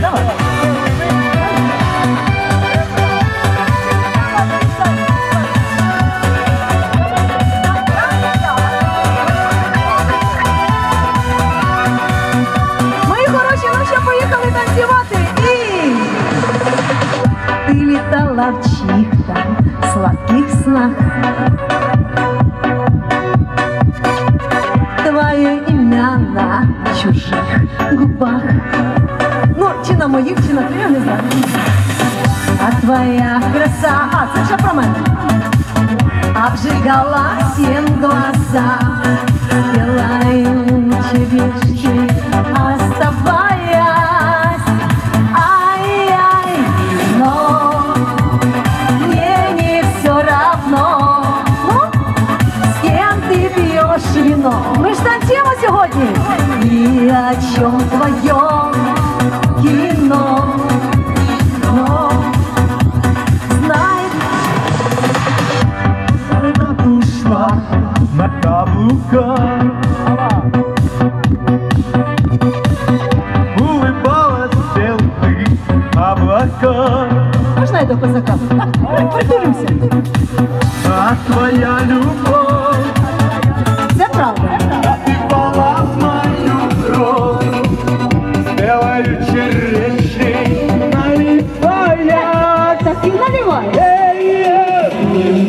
давай. Мої хороші, ну що поїхали танцювати і ти літала в чьих-то сладких снах. Твое имя на чужих губах. Ну, чи на моїх, чи на твоїх, не знаю. А твоя краса, а, це ще про мене. Обжигала всем глаза, делаючи вещи, оставаясь. Ай-яй, но мне не все равно, ну, с кем ты пьешь вино. Ми ж танцюємо сьогодні. И о чем твое облаках Можна я до козака? Придивимося. А твоя любовь Це правда. Отпала в мою кровь Сделаючи речей наливая Так і наливай. Эй, вино,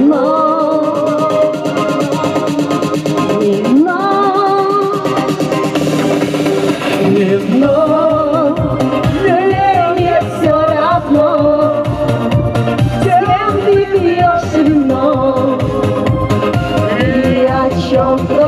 о